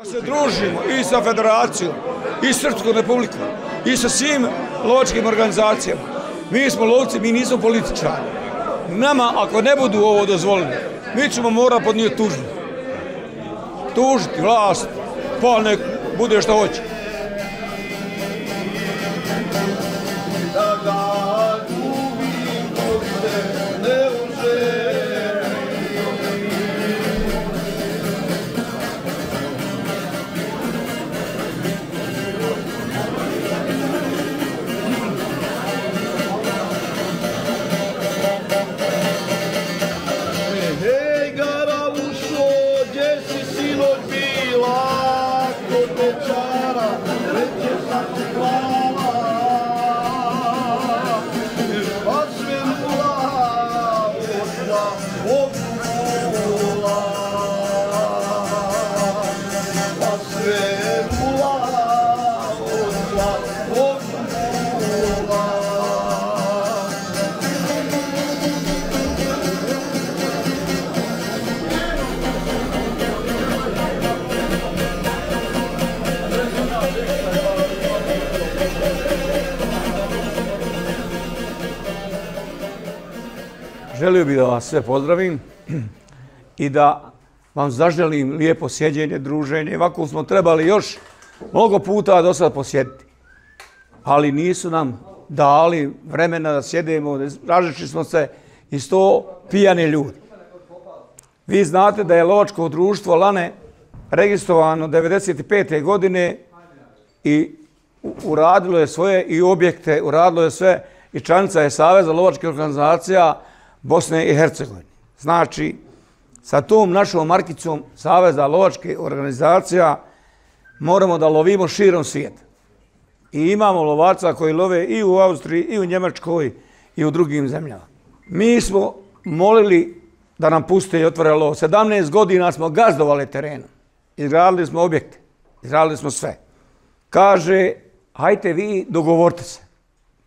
Da se družimo i sa federacijom, i Srpskom republikom, i sa svim lovačkim organizacijama. Mi smo lovci, mi nismo političari. Nama, ako ne budu ovo dozvolili, mi ćemo mora podnijeti tužbu. Tužiti vlast, pa nek bude što hoće. Želio bih da vas sve pozdravim i da vam zaželim lijepo sjeđenje, druženje. Ovako smo trebali još mnogo puta do sada posjetiti. Ali nisu nam dali vremena da sjedemo, ražišli smo se i sto pijani ljudi. Vi znate da je lovačko društvo Lane registrovano 95. godine i uradilo je svoje i objekte, uradilo je sve i članica je Saveza lovačkih organizacija Bosne i Hercegovine. Znači, sa tom našom markicom Saveza lovačke organizacija moramo da lovimo širom svijeta. I imamo lovaca koji love i u Austriji, i u Njemačkoj, i u drugim zemljama. Mi smo molili da nam puste i otvore lov. 17 godina smo gazdovali terenom. Izgradili smo objekte. Izgradili smo sve. Kaže, hajte vi dogovorite se.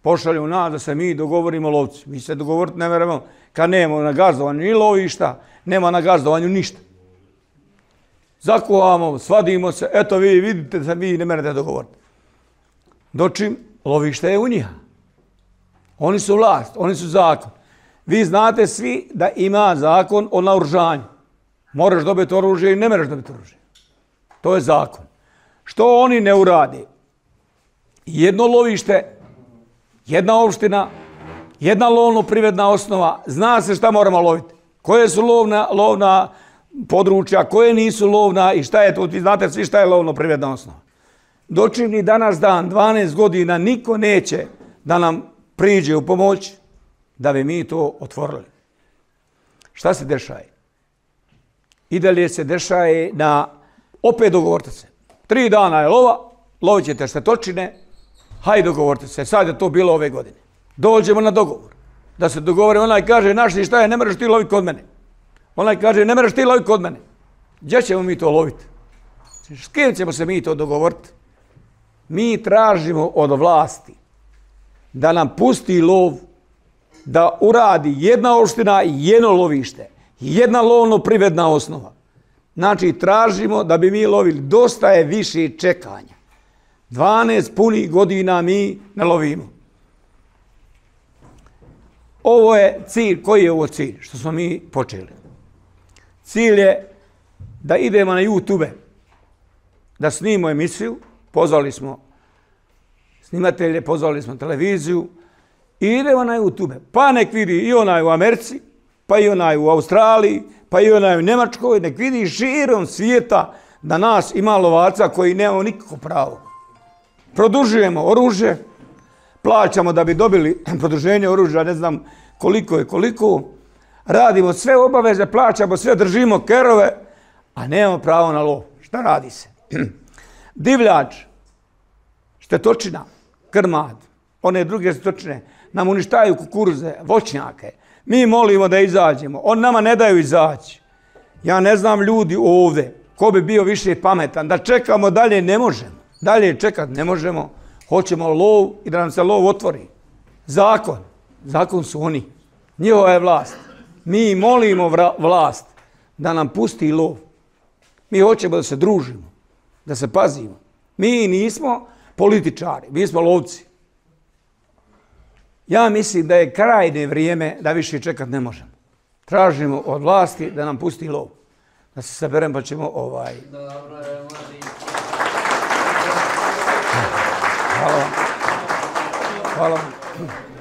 Pošalju nas da se mi dogovorimo lovci. Mi se dogovoriti ne veremo kad nemamo na gazdovanju ni lovišta, nema na gazdovanju ništa. Zakuhamo, svadimo se, eto vi vidite da vi ne merete dogovoriti. Dočim, lovište je u njiha. Oni su vlast, oni su zakon. Vi znate svi da ima zakon o naoružanju. Moraš dobiti oružje i ne mereš dobiti oružje. To je zakon. Što oni ne urade? Jedno lovište, jedna opština, jedna lovno-privredna osnova, zna se šta moramo loviti. Koje su lovna, lovna područja, koje nisu lovna i šta je to, vi znate svi šta je lovno-privredna osnova. Dočim ni danas dan, 12 godina, niko neće da nam priđe u pomoć da bi mi to otvorili. Šta se dešaje? I dalje se dešaje na, opet dogovorite se. Tri dana je lova, lovit ćete štetočine, hajde dogovorite se, sad je to bilo ove godine. Dođemo na dogovor. Da se dogovore, onaj kaže, našli šta je, ne mreš ti loviti kod mene. Onaj kaže, ne mreš ti loviti kod mene. Gdje ćemo mi to loviti? S kim ćemo se mi to dogovoriti? Mi tražimo od vlasti da nam pusti lov, da uradi jedna opština i jedno lovište, jedna lovno-privredna osnova. Znači, tražimo da bi mi lovili. Dosta je više čekanja. 12 punih godina mi ne lovimo. Ovo je cilj. Koji je ovo cilj? Što smo mi počeli. Cilj je da idemo na YouTube, da snimo emisiju, pozvali smo snimatelje, pozvali smo televiziju i idemo na YouTube. Pa nek vidi i onaj u Americi, pa i onaj u Australiji, pa i onaj u Njemačkoj, nek vidi širom svijeta da nas ima lovaca koji nema nikako pravo. Produžujemo oružje, plaćamo da bi dobili produženje oružja, ne znam koliko je koliko, radimo sve obaveze, plaćamo sve, držimo kerove, a nemamo pravo na lov. Šta radi se? Divljač, štetočina, krmad, one druge štetočine, nam uništaju kukuruze, voćnjake. Mi molimo da izađemo, on nama ne daju izaći. Ja ne znam ljudi ovde, ko bi bio više pametan, da čekamo dalje ne možemo. Dalje čekat ne možemo, hoćemo lov i da nam se lov otvori. Zakon, zakon su oni, njihova je vlast. Mi molimo vlast da nam pusti lov. Mi hoćemo da se družimo. Da se pazimo. Mi nismo političari, mi smo lovci. Ja mislim da je krajne vrijeme da više čekat ne možemo. Tražimo od vlasti da nam pusti lov. Da se saberem pa ćemo ovaj... Dobro je, mladi. Hvala vam. Hvala vam.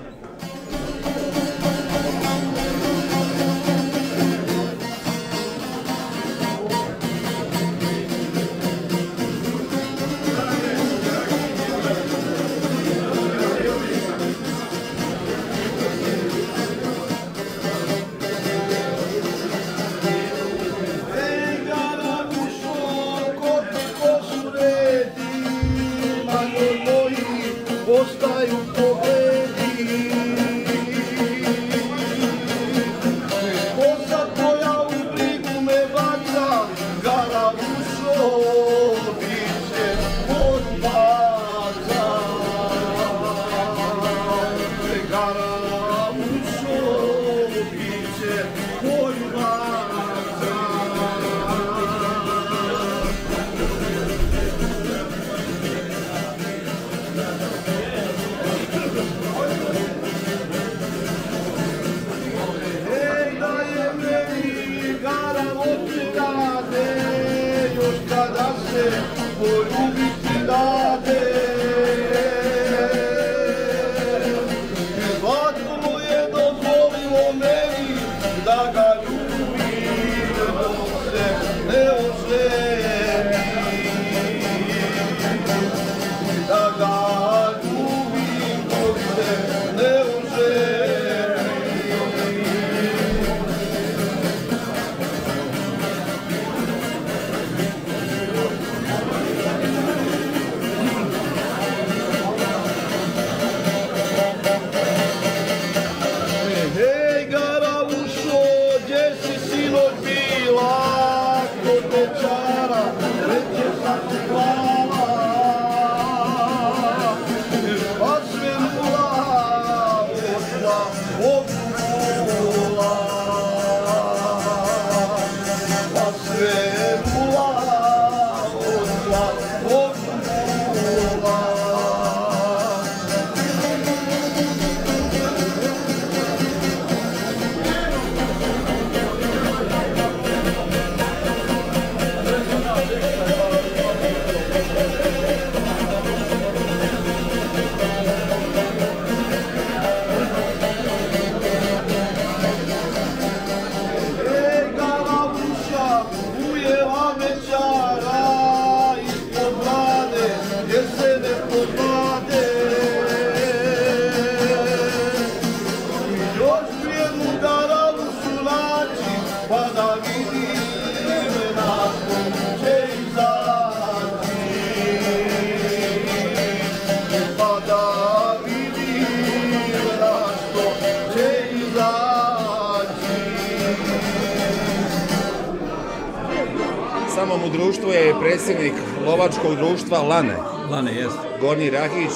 Društvu je predsjednik lovačkog društva Lane, Lane, jest. Gornji Rahić,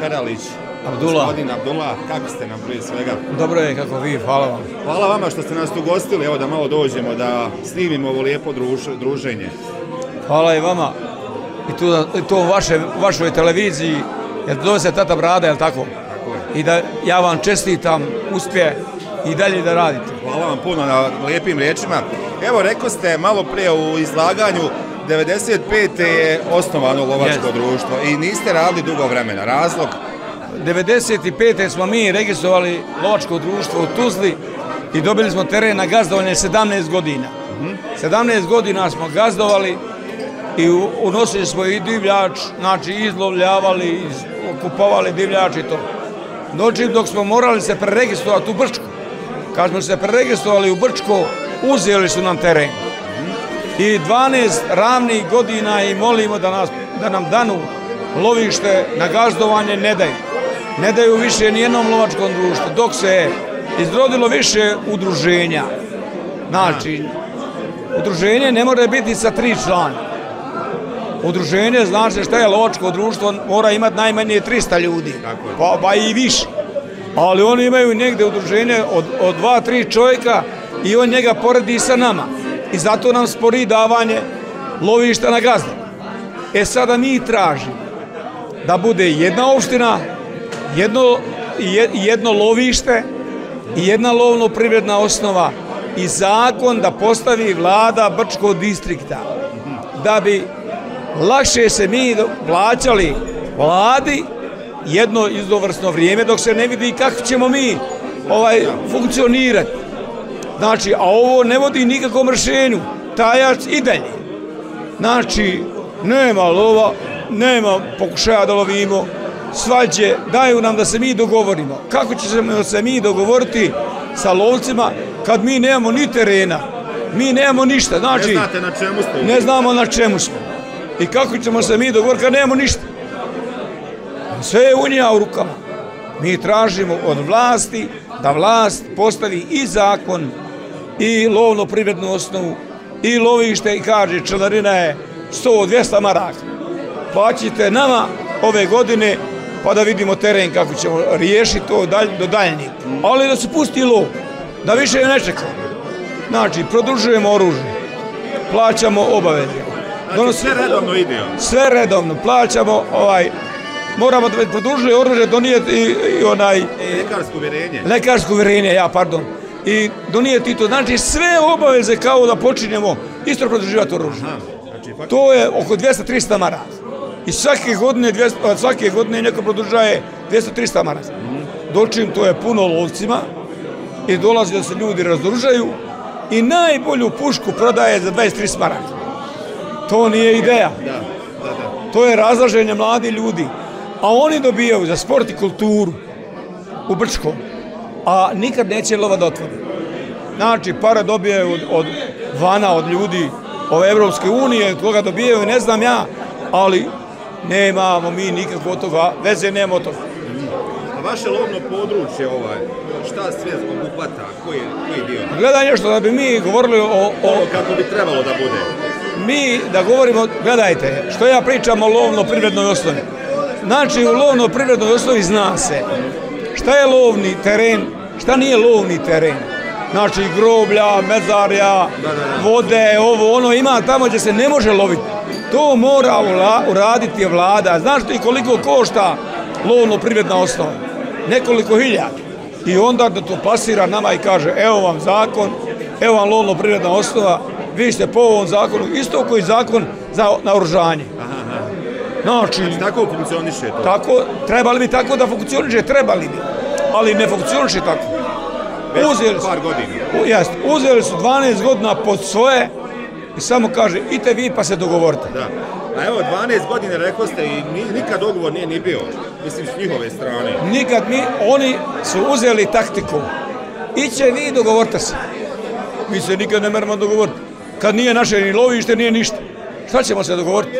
Karalić, Abdullah. Gospodin Abdullah, kako ste nam prije svega? Dobro je kako vi, hvala vam. Hvala vama što ste nas tu gostili, evo da malo dođemo, da snimimo ovo lijepo druž- druženje. Hvala i vama. I tu, to vaše, vašoj televiziji, jer zove se Tata Brada, je li tako? Tako je. I da ja vam čestitam uspje i dalje da radite. Hvala vam puno na lijepim riječima. Evo, rekao ste malo prije u izlaganju, 95. je osnovano lovačko Jest. društvo i niste radili dugo vremena. Razlog? 95. smo mi registrovali lovačko društvo u Tuzli i dobili smo teren na gazdovanje 17 godina. 17 godina smo gazdovali i unosili smo i divljač, znači izlovljavali, iz, kupovali divljač i to. Dočim dok smo morali se preregistrovati u Brčko. Kad smo se preregistrovali u Brčko, uzeli su nam teren. I 12 ravnih godina i molimo da, nas, da nam danu lovište na gazdovanje ne daju. Ne daju više nijednom lovačkom društvu, dok se izrodilo više udruženja. Znači, udruženje ne mora biti sa tri člana. Udruženje, znači šta je lovačko društvo, mora imati najmanje 300 ljudi, pa, pa i više. Ali oni imaju negde udruženje od, od dva, tri čovjeka i on njega poredi sa nama. I zato nam spori davanje lovišta na gazda. E sada mi tražimo da bude jedna opština, jedno, jedno lovište i jedna lovno-privredna osnova i zakon da postavi vlada Brčkog distrikta da bi lakše se mi plaćali vladi jedno izdovrsno vrijeme dok se ne vidi kako ćemo mi ovaj funkcionirati. Znači, a ovo ne vodi nikakvom rješenju. Tajac i dalje. Znači, nema lova, nema pokušaja da lovimo, svađe, daju nam da se mi dogovorimo. Kako ćemo se mi dogovoriti sa lovcima kad mi nemamo ni terena, mi nemamo ništa. Ne Znači, znate na čemu ste. ne znamo na čemu smo. I kako ćemo se mi dogovoriti kad nemamo ništa. Sve je unija u rukama. Mi tražimo od vlasti da vlast postavi i zakon i lovno privrednu osnovu i lovište i kaže članarina je 100-200 maraka. Plaćite nama ove godine pa da vidimo teren kako ćemo riješiti to dalj, do daljnjeg. Ali da se pusti lov, da više ne čekamo. Znači, produžujemo oružje, plaćamo obaveze. Znači, sve redovno ide. sve redovno plaćamo, ovaj, moramo da produžuje oružje donijeti i, i onaj Ljekarsko uvjerenje. lekarsko uvjerenje, ja pardon, i donijeti to. Znači sve obaveze kao da počinjemo isto produživati oružje. Znači, To je oko 200-300 maraka. I svake godine, 200, a svake godine neko produžaje 200-300 maraka. Dočim to je puno lovcima i dolazi da se ljudi razdružaju i najbolju pušku prodaje za 23 maraka. To nije ideja. da, da, da. To je razlaženje mladi ljudi. A oni dobijaju za sport i kulturu u Brčkom. A nikad neće lova da otvori. Znači, pare dobijaju od, od vana, od ljudi ove Evropske unije, koga dobijaju, ne znam ja, ali nemamo mi nikakvo od toga, veze nema od toga. A vaše lovno područje ovaj, šta sve obuhvata, koji, koji dio? Gledaj nešto da bi mi govorili o, o, Ovo kako bi trebalo da bude. mi da govorimo, gledajte, što ja pričam o lovno-privrednoj osnovi. Znači, u lovno-privrednoj osnovi zna se šta je lovni teren, šta nije lovni teren. Znači, groblja, mezarja, vode, ovo, ono ima tamo gdje se ne može loviti. To mora ula- uraditi vlada. Znaš ti koliko košta lovno-privredna osnova? Nekoliko hiljada. I onda da to pasira nama i kaže, evo vam zakon, evo vam lovno-privredna osnova, vi ste po ovom zakonu, isto koji zakon za naoružanje. Znači, Tako funkcioniše to. tako, trebali bi tako da funkcioniše, trebali bi, ali ne funkcioniše tako. Već Uzeli su, par godina. u, jest, uzeli su 12 godina pod svoje i samo kaže, ite vi pa se dogovorite. Da. A evo, 12 godina rekao ste i ni, nikad dogovor nije ni bio. Mislim, s njihove strane. Nikad mi, oni su uzeli taktiku. Iće vi dogovorite se. Mi se nikad ne moramo dogovoriti. Kad nije naše ni lovište, nije ništa. Šta ćemo se dogovoriti?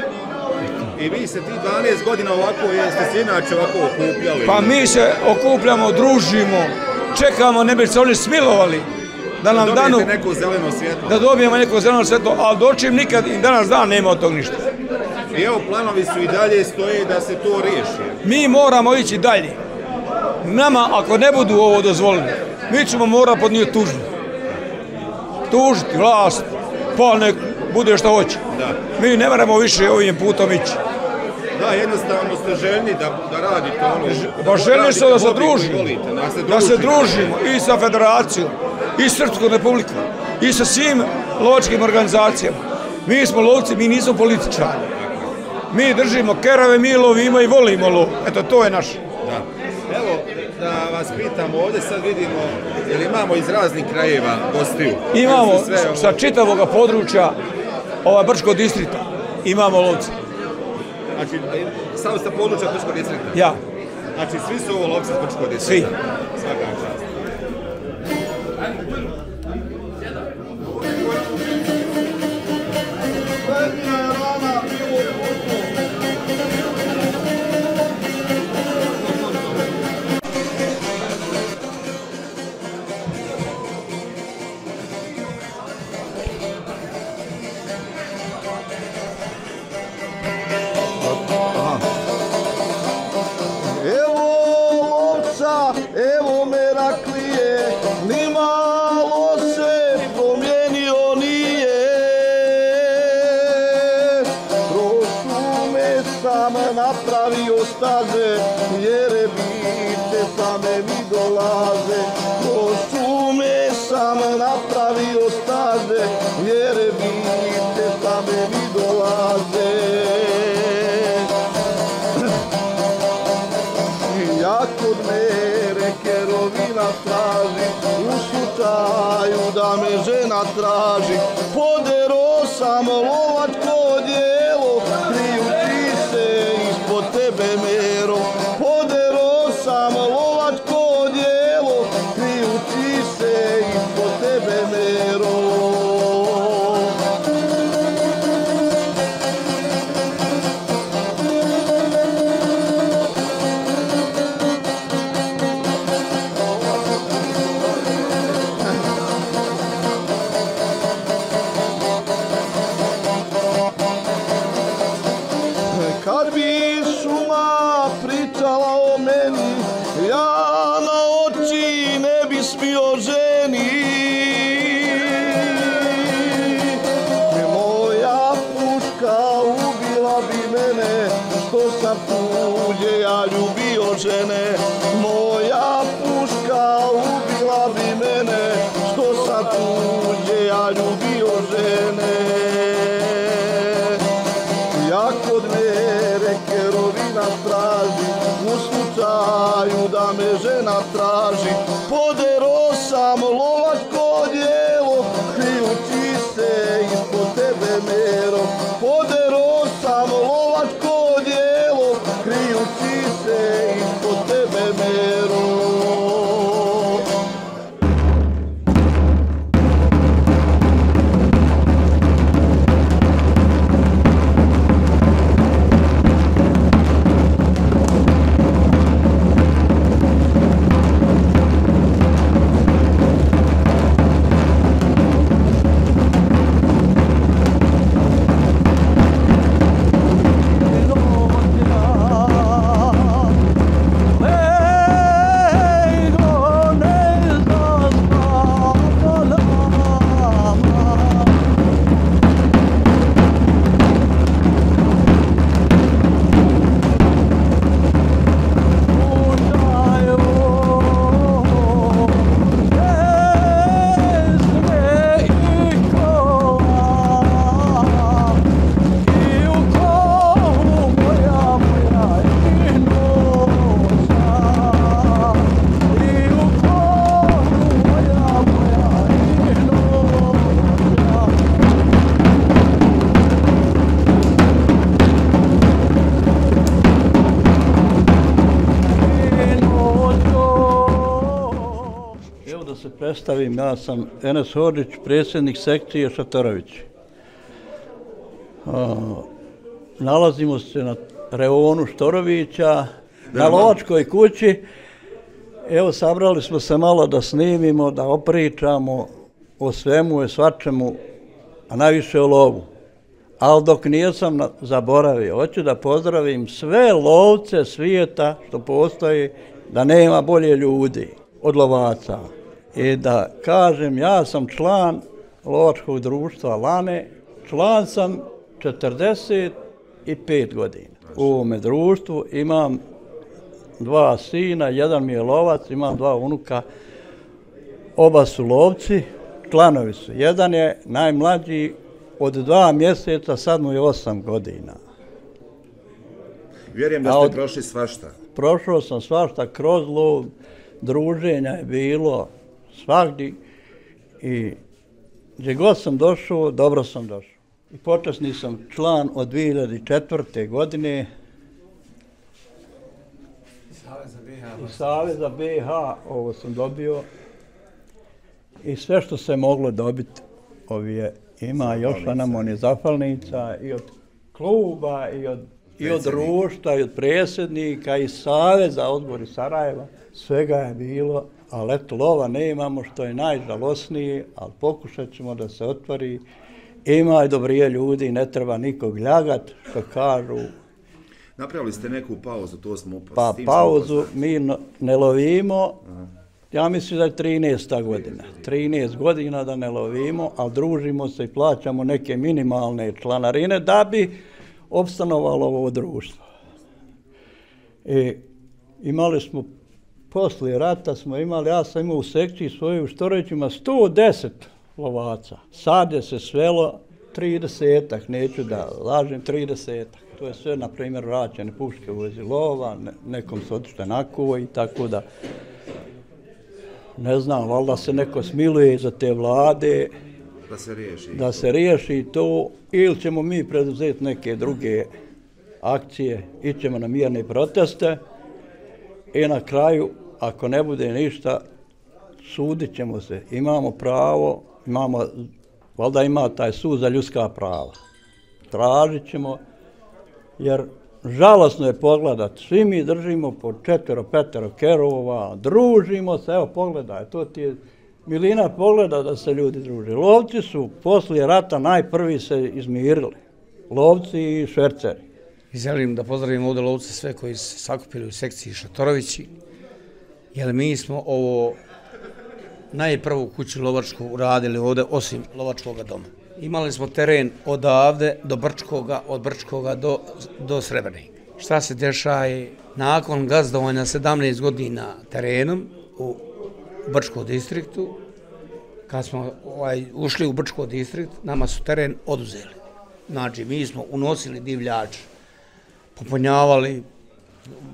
I vi se ti 12 godina ovako, jeste se inače ovako okupljali. Pa mi se okupljamo, družimo, čekamo, ne bi se oni smilovali da nam danu, Dobijete neko zeleno svjetlo. da dobijemo neko zeleno svetlo, ali dočim nikad i danas dan nema od tog ništa. I evo, planovi su i dalje stoje da se to riješi. Mi moramo ići dalje. Nama, ako ne budu ovo dozvolili, mi ćemo mora podnijeti tužbu. Tužiti vlast, pa nek bude što hoće. Da. Mi ne moramo više ovim putom ići. Da, jednostavno ste željni da, da radite ono... Pa željni su da se družimo. volite, Da se, Da družimo i sa federacijom, i Srpskom republikom, i sa svim lovačkim organizacijama. Mi smo lovci, mi nismo političari. Mi držimo kerave, mi lovimo i volimo lov. Eto, to je naše. Da. Evo, da vas pitam ovdje, sad vidimo, jel imamo iz raznih krajeva gostiju? Imamo sve sa čitavog područja ova Brčkog distrikta. Imamo lovce. Znači, samo sa područja Brčkog distrikta. Ja. Znači, svi su ovo lovci iz Brčkog Svi. distrikta. Svaka vam čast. Sam napravio staze, jer biće same mi dolaze. Kroz šume sam napravio staze, jer biće same mi dolaze. Ja kod mere kerovina traži, u slučaju da me žena traži, podero sam lovačko ljubio žene. Ja kod mere kerovina traži, u slučaju da me žena traži, predstavim, ja sam Enes Hodžić, predsjednik sekcije Šatorović. A, Nalazimo se na reonu Štorovića, na Lovačkoj kući. Evo, sabrali smo se malo da snimimo, da opričamo o svemu i svačemu, a najviše o lovu. Ali dok nijesam zaboravio, hoću da pozdravim sve lovce svijeta što postoji, da nema bolje ljudi od lovaca. I da kažem, ja sam član lovačkog društva Lane, član sam 45 godina. U ovome društvu imam dva sina, jedan mi je lovac, imam dva unuka, oba su lovci, članovi su. Jedan je najmlađi od dva mjeseca, sad mu je osam godina. Vjerujem da ste od- prošli svašta. Prošao sam svašta kroz lov, druženja je bilo svagdje i gdje god sam došao, dobro sam došao. I počasni sam član od 2004. godine. Iz Saveza BH, ovo sam dobio. I sve što se moglo dobiti, ovi je, ima još nam on je zahvalnica i od kluba i od, i od društva i od predsjednika i Saveza odbori Sarajeva, svega je bilo, ali eto lova ne imamo što je najžalosnije, ali pokušat ćemo da se otvori. Ima i dobrije ljudi, ne treba nikog ljagat, što kažu, Napravili ste neku pauzu, to smo upali. Pa smo pauzu mi ne lovimo, ja mislim da je 13. godina. 13 godina da ne lovimo, ali družimo se i plaćamo neke minimalne članarine da bi opstanovalo ovo društvo. I imali smo, poslije rata smo imali, ja sam imao u sekciji svoju u Štorećima 110 lovaca. Sad je se svelo 30-ak, neću da lažem, 30-ak. To je sve, na primjer, vraćane puške vozi lova, ne, nekom se otište nakuvo i tako da ne znam, valjda se neko smiluje za te vlade, Da se riješi. da se riješi to ili ćemo mi preduzeti neke druge akcije, ićemo na mirne proteste i na kraju, ako ne bude ništa, sudit ćemo se. Imamo pravo, imamo, valjda ima taj sud za ljudska prava. Tražit ćemo, jer žalosno je pogledat, svi mi držimo po četvero, petero kerova, družimo se, evo pogledaj, to ti je Milina pogleda da se ljudi druže. Lovci su poslije rata najprvi se izmirili. Lovci i šverceri. I želim da pozdravim ovdje lovce sve koji se sakupili u sekciji Šatorovići, jer mi smo ovo najprvu kuću lovačku uradili ovdje, osim lovačkog doma. Imali smo teren odavde do Brčkoga, od Brčkoga do, do Srebrnika. Šta se dešaje nakon gazdovanja 17 godina terenom u Brčko distriktu, kad smo ovaj, ušli u Brčko distrikt, nama su teren oduzeli. Znači, mi smo unosili divljač, popunjavali,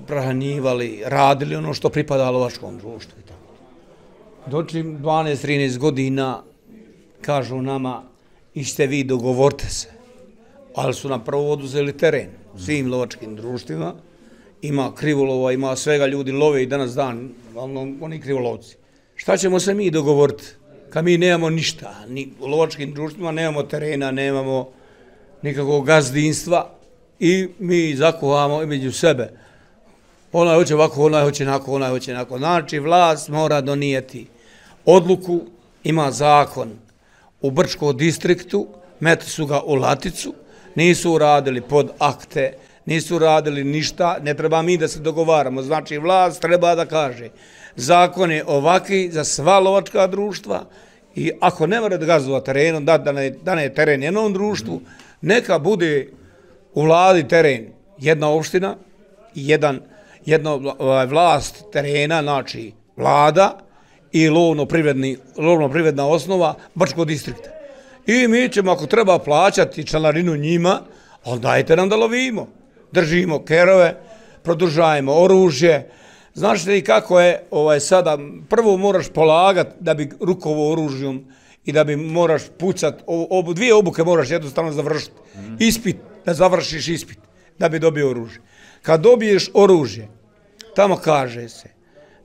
prahranjivali, radili ono što pripada lovačkom društvu i tako. Dočim 12-13 godina kažu nama, ište vi dogovorte se, ali su na prvo oduzeli teren svim lovačkim društvima, ima krivolova, ima svega ljudi love i danas dan, uglavnom oni krivolovci. Šta ćemo se mi dogovoriti? Kad mi nemamo ništa, ni u lovačkim društvima nemamo terena, nemamo nikakvog gazdinstva i mi zakuhamo među sebe. Onaj hoće ovako, onaj hoće onako, onaj hoće onako. Znači, vlast mora donijeti odluku, ima zakon u Brčkom distriktu, metli su ga u Laticu, nisu uradili pod akte, nisu uradili ništa, ne treba mi da se dogovaramo. Znači, vlast treba da kaže, zakon je ovaki za sva lovačka društva i ako ne mora da gazdova terenom, da, da, ne, da ne je teren jednom društvu, neka bude u vladi teren jedna opština i jedan, jedno ovaj, vlast terena, znači vlada i lovno-privredna osnova Brčkog distrikta. I mi ćemo, ako treba plaćati članarinu njima, ali dajte nam da lovimo. Držimo kerove, produžajemo oružje. Znaš li kako je ovaj, sada, prvo moraš polagat da bi rukovo oružjom i da bi moraš pucat, obu, dvije obuke moraš jednostavno završiti. Ispit, da završiš ispit, da bi dobio oružje. Kad dobiješ oružje, tamo kaže se,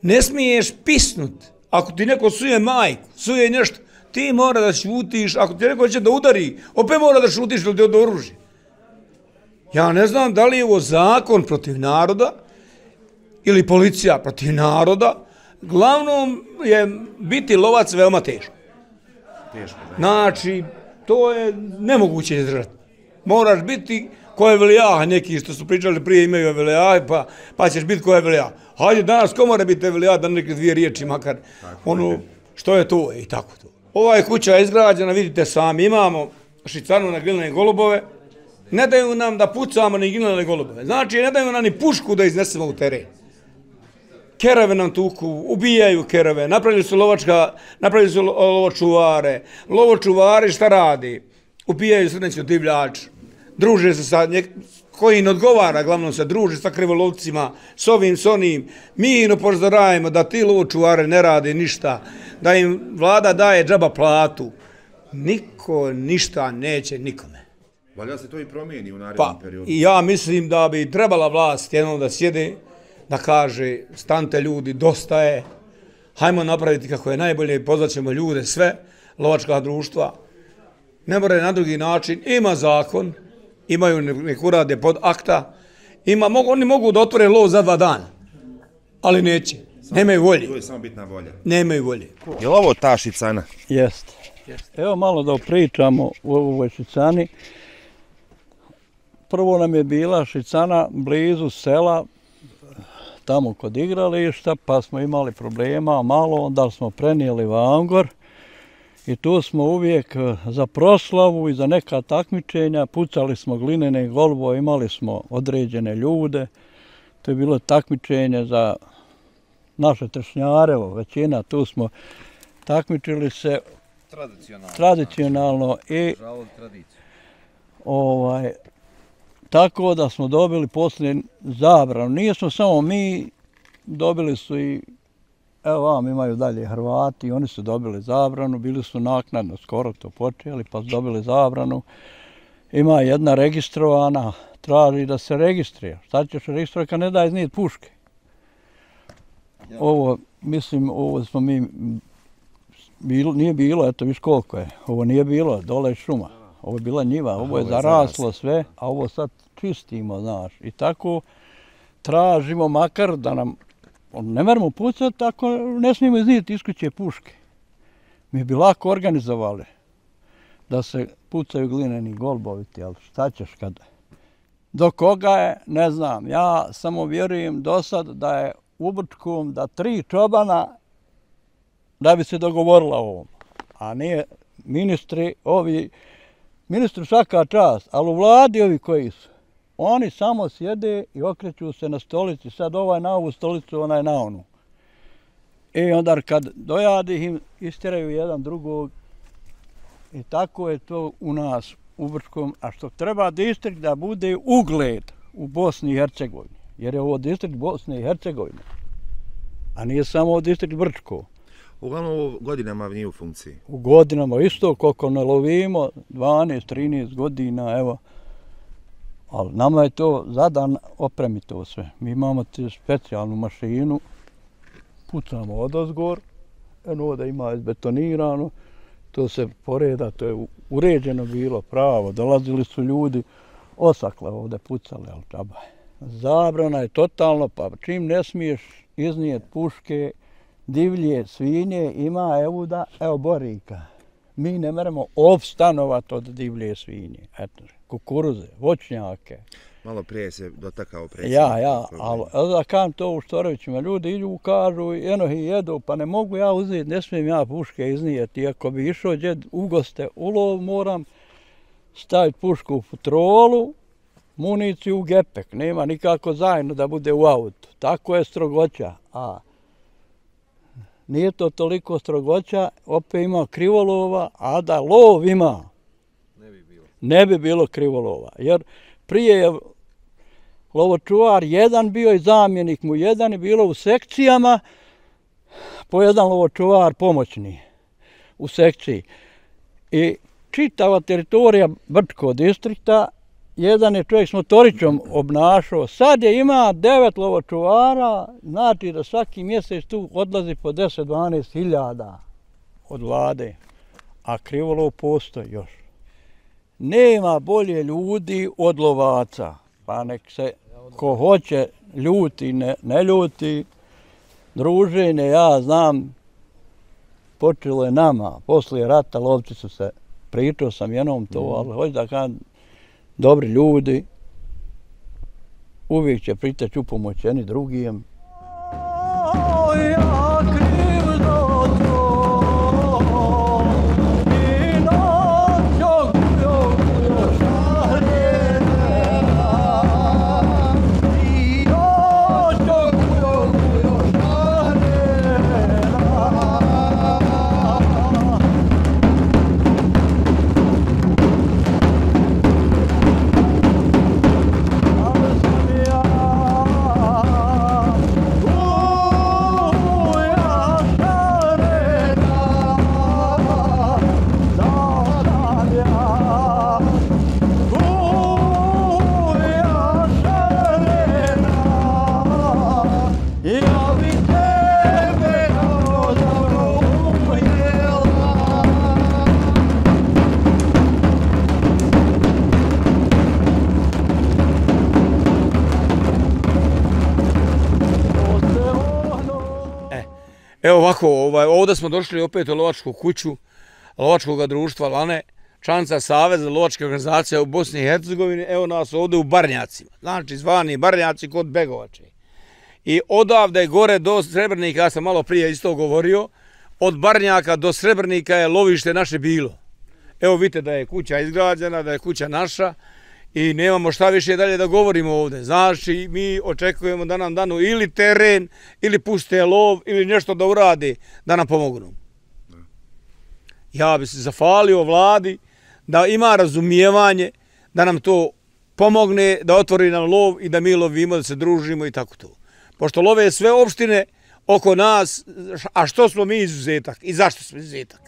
ne smiješ pisnut, ako ti neko suje majku, suje nešto, ti mora da šutiš, ako ti neko će da udari, opet mora da šutiš da ti od oružje. Ja ne znam da li je ovo zakon protiv naroda ili policija protiv naroda, glavnom je biti lovac veoma teško. Teško, da. Znači, to je nemoguće izdržati. Moraš biti ko je velijah, neki što su pričali prije imaju velijah, pa, pa ćeš biti ko je velijah. Hajde danas, ko mora biti velijah, da neke dvije riječi, makar ono, što je to i tako to. Ova je kuća izgrađena, vidite sami, imamo šicanu na glinane golubove, ne daju nam da pucamo ni glinane golubove. Znači, ne daju nam ni pušku da iznesemo u teren. Kerove nam tuku, ubijaju kerove, napravili su lovačka, napravili su lo- lovočuvare. Lovočuvari šta radi? Ubijaju srneću divljač, druže se sa njek, koji im odgovara, glavno se druže sa krivolovcima, s ovim, s onim. Mi im upozoravamo da ti lovočuvare ne rade ništa, da im vlada daje džaba platu. Niko ništa neće nikome. Valjda se to i promijeni u narednom Pa, periodu. i ja mislim da bi trebala vlast jednom da sjede, da kaže, stante ljudi, dosta je, hajmo napraviti kako je najbolje, pozvaćemo ljude, sve, lovačka društva, ne more na drugi način, ima zakon, imaju ne- nek urade pod akta, ima, mogu, oni mogu da otvore lov za dva dana, ali neće, nemaju volje, To je samo bitna volja. nemaju volje. Je li ovo ta šicana? Jeste. Evo malo da pričamo u ovoj šicani. Prvo nam je bila šicana blizu sela, tamo kod igrališta, pa smo imali problema malo, onda smo prenijeli Vangor I tu smo uvijek e, za proslavu i za neka takmičenja pucali smo glinene golbo, imali smo određene ljude. To je bilo takmičenje za naše tršnjare, evo, većina, tu smo takmičili se Tradicionalno. tradicionalno i Žalog tradiciju. ovaj, tako da smo dobili poslije zabranu. Nismo samo mi, dobili su i, evo vam imaju dalje Hrvati, oni su dobili zabranu, bili su naknadno, skoro to počeli, pa su dobili zabranu. Ima jedna registrovana, traži da se registrira. Šta ćeš registrovati kad ne da iznijet puške? Ovo, mislim, ovo smo mi, bilo, nije bilo, eto viš koliko je. Ovo nije bilo, dole je šuma. Ovo je bila njiva, ovo je zaraslo sve, a ovo sad čistimo, znaš. I tako tražimo makar da nam, ne moramo pucati ako ne smijemo iznijeti iskuće puške. Mi bi lako organizovali da se pucaju glineni golboviti, ali šta ćeš kad... Do koga je, ne znam. Ja samo vjerujem do sad da je u Brčkom da tri čobana da bi se dogovorila o ovom. A nije ministri, ovi, ministri svaka čast, ali u vladi ovi koji su, oni samo sjede i okreću se na stolici, sad ovaj na ovu stolicu, onaj na onu. I onda kad dojadi im, istiraju jedan drugog i tako je to u nas u Brčkom, a što treba distrikt da bude ugled u Bosni i Hercegovini, jer je ovo distrikt Bosne i Hercegovine, a nije samo distrikt Brčko. Uglavnom ovo godinama nije u funkciji. u godinama isto koliko ne lovimo, 12-13 godina, evo. Ali nama je to zadan opremi to sve. Mi imamo specijalnu mašinu, pucamo odozgor, eno da ima izbetonirano, to se poreda, to je uređeno bilo pravo, dolazili su ljudi, osakle ovde pucali, ali džaba je. Zabrana je totalno, pa čim ne smiješ iznijet puške, divlje, svinje, ima evo da, evo borika. Mi ne moramo opstanovat od divlje svinje. Eto, kukuruze, voćnjake. Malo prije se dotakao predsjednik. Ja, ja, ali da kam to u Štorovićima, ljudi idu, kažu, eno i jedu, pa ne mogu ja uzeti, ne smijem ja puške iznijeti. Ako bi išao djed u goste u lov, moram staviti pušku u futrolu, municiju u gepek. Nema nikako zajedno da bude u autu. Tako je strogoća. A nije to toliko strogoća, opet ima krivolova, a da lov ima ne bi bilo krivolova. Jer prije je lovočuvar jedan bio i zamjenik mu jedan i bilo u sekcijama, po jedan lovočuvar pomoćni u sekciji. I čitava teritorija Brčko distrikta, jedan je čovjek s motoričom obnašao. Sad je ima devet lovočuvara, znači da svaki mjesec tu odlazi po 10-12 hiljada od vlade, a krivolov postoji još nema bolje ljudi od lovaca. Pa nek se ko hoće ljuti, ne, ne ljuti. Druženje, ja znam, počelo je nama. Poslije rata lovci su se, pričao sam jednom to, ali hoću da kažem, dobri ljudi, uvijek će priteći u pomoć ovaj, ovdje smo došli opet u lovačku kuću lovačkog društva Lane, članca Saveza lovačke organizacije u Bosni i Hercegovini, evo nas ovdje u Barnjacima, znači zvani Barnjaci kod Begovače. I odavde gore do Srebrnika, ja sam malo prije isto govorio, od Barnjaka do Srebrnika je lovište naše bilo. Evo vidite da je kuća izgrađena, da je kuća naša i nemamo šta više dalje da govorimo ovde. Znači, mi očekujemo da nam danu ili teren, ili puste lov, ili nešto da urade, da nam pomognu. Ja bi se zafalio vladi da ima razumijevanje, da nam to pomogne, da otvori nam lov i da mi lovimo, da se družimo i tako to. Pošto love sve opštine oko nas, a što smo mi izuzetak i zašto smo izuzetak?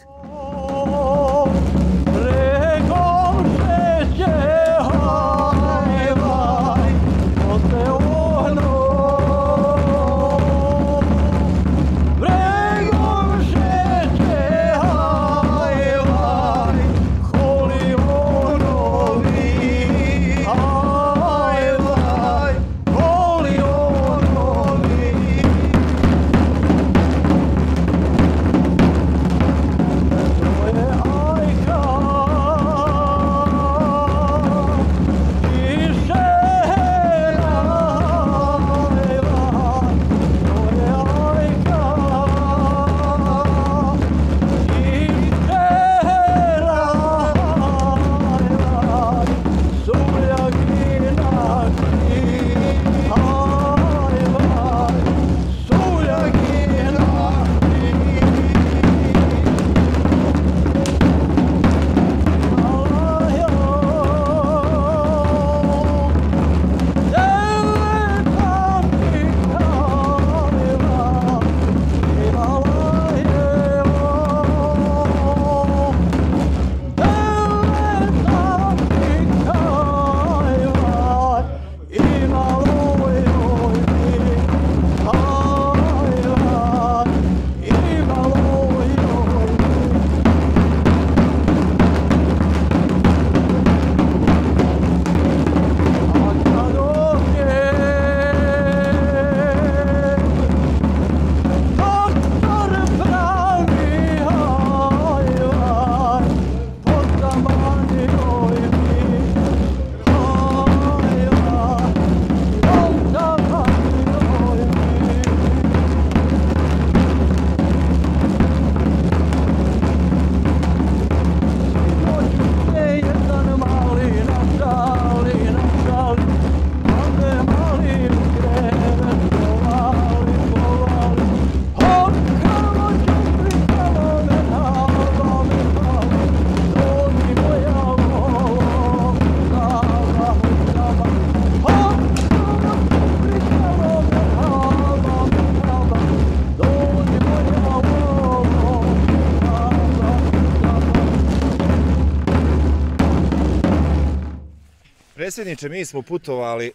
Predsjedniče, mi smo putovali,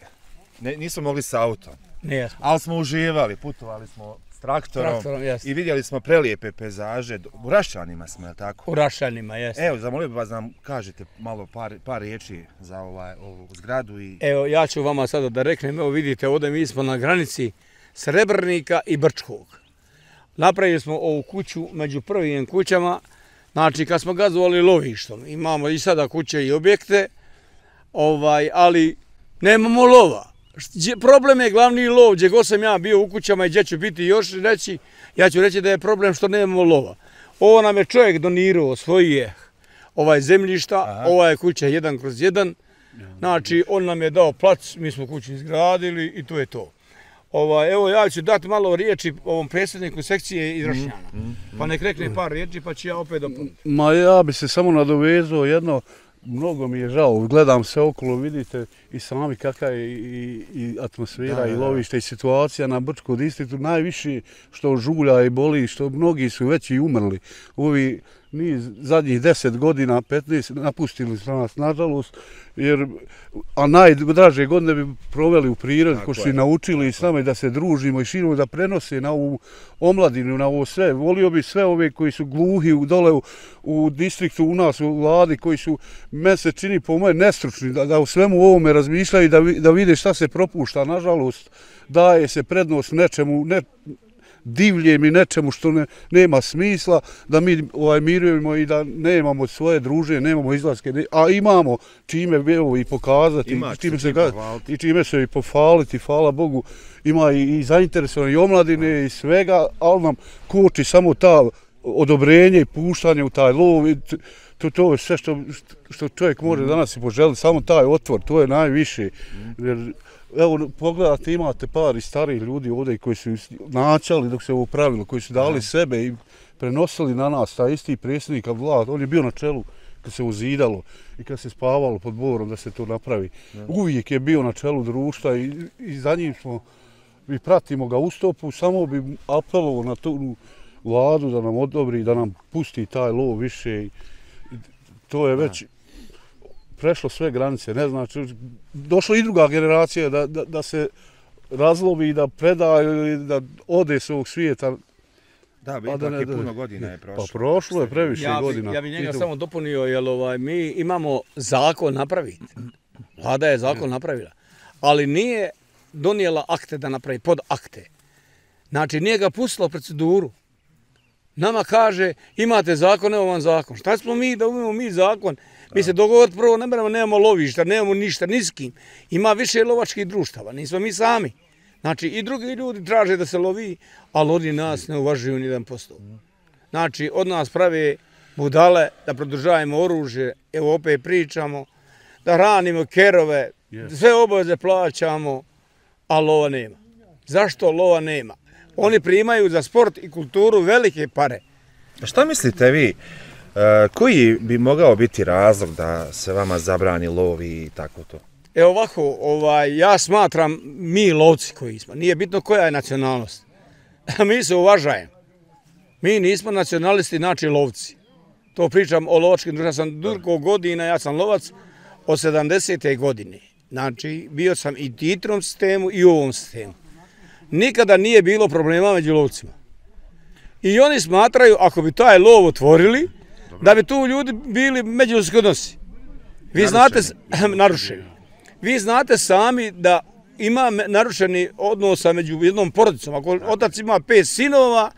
ne, nismo mogli s autom, Nije. ali smo uživali, putovali smo s traktorom, Traktorom, i vidjeli smo prelijepe pezaže, u Rašćanima smo, je tako? U Rašanima, jeste. Evo, zamolio bih vas da nam kažete malo par, par riječi za ovaj, ovu zgradu i... Evo, ja ću vama sada da reknem, evo vidite, ovdje mi smo na granici Srebrnika i Brčkog. Napravili smo ovu kuću među prvim kućama, znači kad smo gazovali lovištom, imamo i sada kuće i objekte, ovaj, ali nemamo lova. Problem je glavni lov, gdje god sam ja bio u kućama i gdje ću biti još reći, ja ću reći da je problem što nemamo lova. Ovo nam je čovjek donirao svoje ovaj zemljišta, Aha. ova je kuća jedan kroz jedan, znači on nam je dao plac, mi smo kuću izgradili i to je to. Ovaj, evo ja ću dati malo riječi ovom predsjedniku sekcije iz Rašnjana. Pa nek rekne par riječi pa ću ja opet dopuniti. Ma ja bi se samo nadovezao jedno, mnogo mi je žao, gledam se okolo, vidite i sami kakva je i, i atmosfera Da, i lovište i situacija na Brčkom distriktu, najviše što žulja i boli, što mnogi su već i umrli. Ovi niz zadnjih 10 godina, 15, napustili su nas, nažalost, jer, a najdraže godine bi proveli u prirodi, ko što je. naučili i s nama i da se družimo i širimo, da prenose na ovu omladinu, na ovo sve. Volio bi sve ove koji su gluhi u, dole u, u distriktu u nas, u vladi, koji su, me se čini po moje, nestručni, da, da u svemu ovome razmišljaju i da, da vide šta se propušta. Nažalost, daje se prednost nečemu, ne, divljem i nečemu što ne, nema smisla, da mi ovaj, mirujemo i da nemamo svoje druže, nemamo izlaske, ne, a imamo čime evo, i pokazati, Ima čime se ga- i čime se i pofaliti, hvala Bogu, ima i, i i omladine i svega, ali nam koči samo ta odobrenje i puštanje u taj lov. i To, to je sve što, što čovjek može danas i poželiti, samo taj otvor, to je najviše. Jer, evo, pogledajte, imate par i starih ljudi ovdje koji su načali dok se ovo pravilo, koji su dali sebe i prenosili na nas, taj isti predsjednik Vlad, on je bio na čelu kad se uzidalo i kad se spavalo pod borom da se to napravi. Uvijek je bio na čelu društva i, i za njim smo, mi pratimo ga u stopu, samo bi apelovao na tu vladu da nam odobri, da nam pusti taj lov više. I, i to je već prešlo sve granice, ne znači, došla i druga generacija da, da, da se razlovi i da preda ili da ode s ovog svijeta. Da, Pa ipak da ne- je da- puno godina je prošlo. Pa prošlo je previše Ja bi, godina. ja bi njega samo dopunio, jer ovaj, mi imamo zakon napraviti. Vlada je zakon napravila. Ali nije donijela akte da napravi, pod akte. Znači, nije ga pustila u proceduru. Nama kaže, imate zakon, evo vam zakon. Šta smo mi da umemo mi zakon? Mi se dogovoriti prvo, ne moramo, nemamo lovišta, nemamo ništa, ni s kim. Ima više lovačkih društava, nismo mi sami. Znači, i drugi ljudi traže da se lovi, ali oni nas ne uvažuju ni jedan posto. Znači, od nas prave budale da produžajemo oružje, evo opet pričamo, da hranimo kerove, sve obaveze plaćamo, a lova nema. Zašto lova nema? Oni primaju za sport i kulturu velike pare. A Šta mislite vi, E, koji bi mogao biti razlog da se vama zabrani lov i tako to? Evo ovako, ovaj, ja smatram mi lovci koji smo, nije bitno koja je nacionalnost. mi se uvažajemo. Mi nismo nacionalisti, znači lovci. To pričam o lovačkim društvima. Sam dugo godina, ja sam lovac od 70. godine. Znači, bio sam i titrom sistemu i u ovom sistemu. Nikada nije bilo problema među lovcima. I oni smatraju, ako bi taj lov otvorili, da bi tu ljudi bili međuljudski odnosi. Vi znate, narušeni. Vi znate sami da ima narušeni odnosa među jednom porodicom. Ako otac ima pet sinova,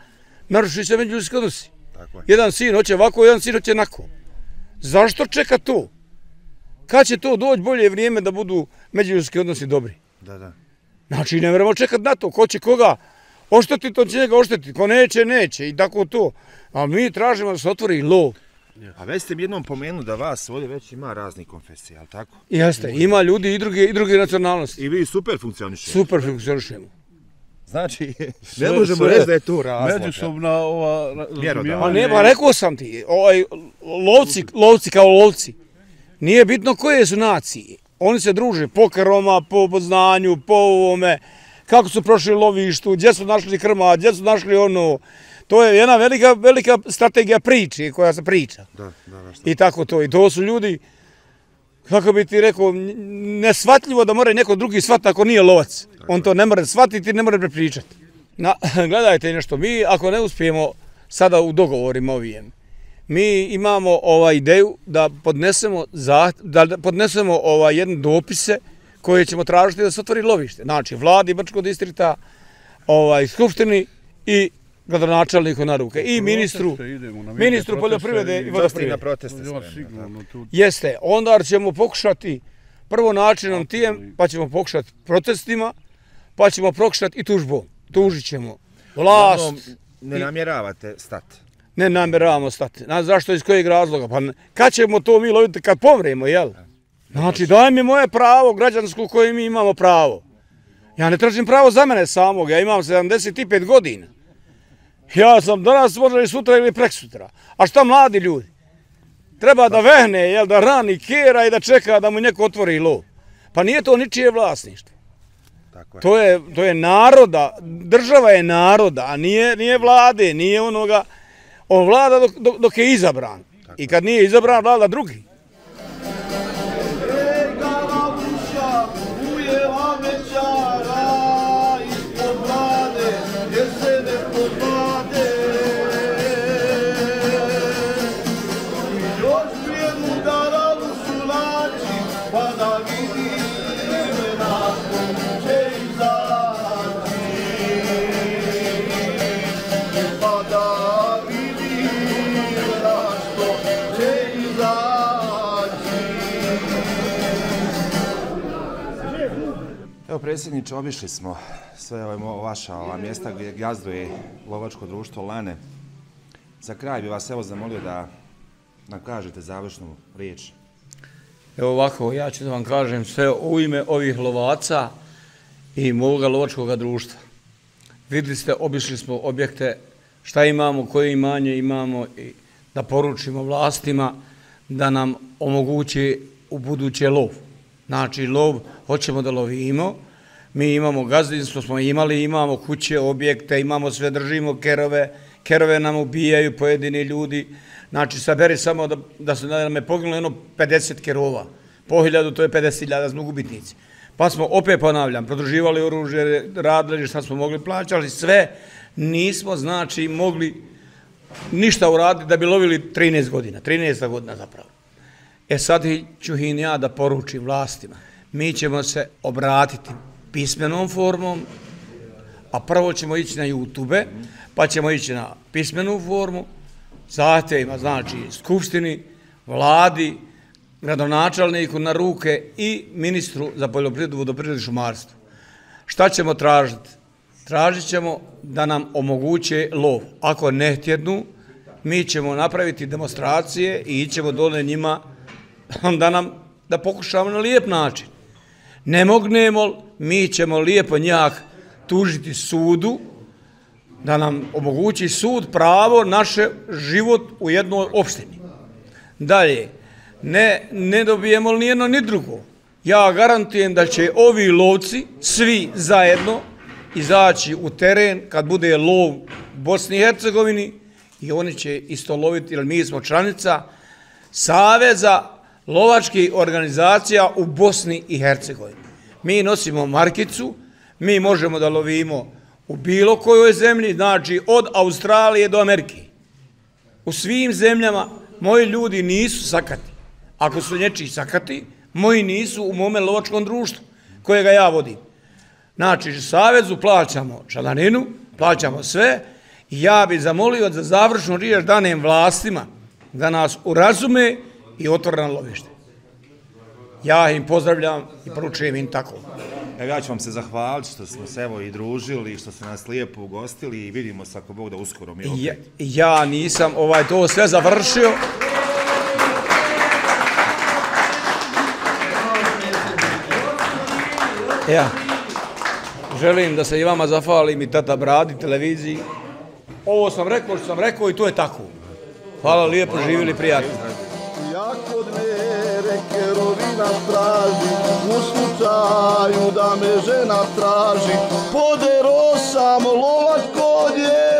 naruši se međuljudski odnosi. Tako je. Jedan sin hoće ovako, jedan sin hoće onako. Zašto čeka to? Kad će to doći bolje vrijeme da budu međuljudski odnosi dobri? Da, da. Znači, ne moramo čekati na to. Ko će koga oštetiti, to će njega oštetiti. Ko neće, neće. I tako to. A mi tražimo da se otvori lov. A već ste mi jednom pomenuli da vas ovdje već ima raznih konfesija, ali tako? Jeste, ima ljudi i druge, i druge nacionalnosti. I vi super funkcionišete. Super funkcionišemo. Znači, ne Sve- možemo sve reći da je to razlog. Međusobna ova razumijevanje. Pa ne, pa rekao sam ti, ovaj, lovci, lovci kao lovci, nije bitno koje su nacije. Oni se druže po kroma, po poznanju, po ovome, kako su prošli lovištu, gdje su našli krma, gdje su našli ono. To je jedna velika, velika strategija priče koja se priča. Da, da, da? I tako to. I to su ljudi, kako bi ti rekao, nesvatljivo da mora neko drugi shvatiti ako nije lovac. On to ne mora shvatiti, ne mora prepričati. Na, gledajte nešto, mi ako ne uspijemo sada u dogovorima ovijem, mi imamo ovaj ideju da podnesemo za, da podnesemo ovaj jedne dopise koje ćemo tražiti da se otvori lovište. Znači, vladi Brčkog distrikta, ovaj skupštini i gradonačelniku na ruke i ministru, ministru poljoprivrede i na vodoprivrede. proteste Jeste, onda ćemo pokušati prvo načinom tijem, pa ćemo pokušati protestima, pa ćemo pokušati i tužbom. Tužit ćemo vlast, Ne namjeravate stati. ne namjeravamo stati. Na, zašto, iz kojeg razloga? Pa kad ćemo to mi loviti? Kad pomremo, jel? Znači, daj mi moje pravo građansko koje mi imamo pravo. Ja ne tražim pravo za mene samog, ja imam 75 godina. Ja sam danas, možda i sutra ili prek sutra. A šta mladi ljudi? Treba da vehne, jel, da rani kera i da čeka da mu neko otvori lov. Pa nije to ničije vlasništvo. Tako je. To je, to je naroda, država je naroda, a nije, nije vlade, nije onoga, on vlada dok, dok, dok je izabran. I kad nije izabran, vlada drugi. Evo predsjedniče, obišli smo sve ove vaša ova mjesta gdje gazduje lovačko društvo Lane Za kraj bi vas evo zamolio da nam kažete završnu riječ. Evo ovako, ja ću da vam kažem sve u ime ovih lovaca i moga lovačkog društva. Vidjeli ste, obišli smo objekte, šta imamo, koje imanje imamo i da poručimo vlastima da nam omogući u buduće lov. Znači, lov, hoćemo da lovimo, mi imamo gazdinstvo, smo imali, imamo kuće, objekte, imamo sve, držimo kerove, kerove nam ubijaju pojedini ljudi, znači, saberi samo da, da se da je poginulo jedno 50 kerova, po hiljadu to je 50.000 smo gubitnici. Pa smo, opet ponavljam, prodruživali oružje, radili šta smo mogli, plaćali sve, nismo, znači, mogli ništa uraditi da bi lovili 13 godina, 13 godina zapravo. E sad ću hin ja da poručim vlastima. Mi ćemo se obratiti pismenom formom, a prvo ćemo ići na YouTube, pa ćemo ići na pismenu formu, zahtjevima, znači, skupštini, vladi, gradonačalniku na ruke i ministru za poljoprivredu, vodoprivredu i šumarstvo. Šta ćemo tražiti? Tražit ćemo da nam omoguće lov. Ako ne htjednu, mi ćemo napraviti demonstracije i ićemo dole njima da nam da pokušamo na lijep način. Ne mognemo, mi ćemo lijepo njak tužiti sudu da nam omogući sud pravo naše život u jednoj opštini. Dalje, ne, ne dobijemo ni jedno ni drugo. Ja garantujem da će ovi lovci, svi zajedno, izaći u teren kad bude lov u Bosni i Hercegovini i oni će isto loviti, jer mi smo članica Saveza lovačkih organizacija u Bosni i Hercegovini. Mi nosimo markicu, mi možemo da lovimo u bilo kojoj zemlji, znači od Australije do Amerike. U svim zemljama moji ljudi nisu sakati. Ako su nječiji sakati, moji nisu u mome lovačkom društvu kojega ja vodim. Znači, Savezu plaćamo članarinu, plaćamo sve ja bih zamolio za završnu riječ danem vlastima da nas urazume i otvore na lovište. Ja im pozdravljam i poručujem im tako. Evo ja ću vam se zahvaliti što smo se evo i družili, što ste nas lijepo ugostili i vidimo se ako Bog da uskoro mi opet. Ja, ja nisam ovaj to sve završio. Ja. Želim da se i vama zafalim i tata Bradi, televiziji. Ovo sam rekao što sam rekao i to je tako. Hvala lijepo, živjeli prijatno. Kod mene kerovina traži, u slučaju da me žena traži, podero sam lovačko djevo, krijući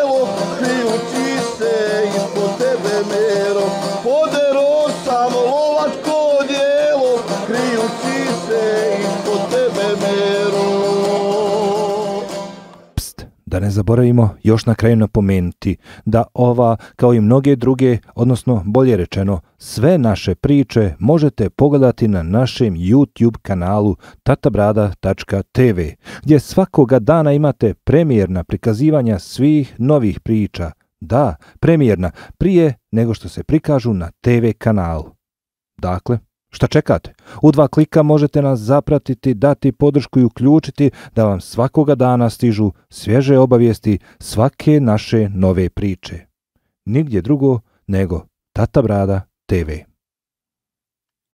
da ne zaboravimo još na kraju napomenuti da ova, kao i mnoge druge, odnosno bolje rečeno, sve naše priče možete pogledati na našem YouTube kanalu tatabrada.tv, gdje svakoga dana imate premijerna prikazivanja svih novih priča. Da, premijerna, prije nego što se prikažu na TV kanalu. Dakle, Šta čekate? U dva klika možete nas zapratiti, dati podršku i uključiti da vam svakoga dana stižu svježe obavijesti svake naše nove priče. Nigdje drugo nego Tata Brada TV.